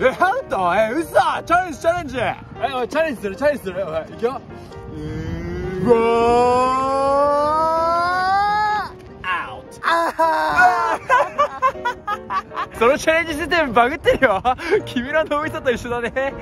えハルトえ嘘チャレンジチャレンジ。えおいチャレンジするチャレンジする。おいいくよ。うわアウトあ そのチャレンジシステムバグってるよ。君の脳みそと一緒だね。